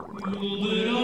little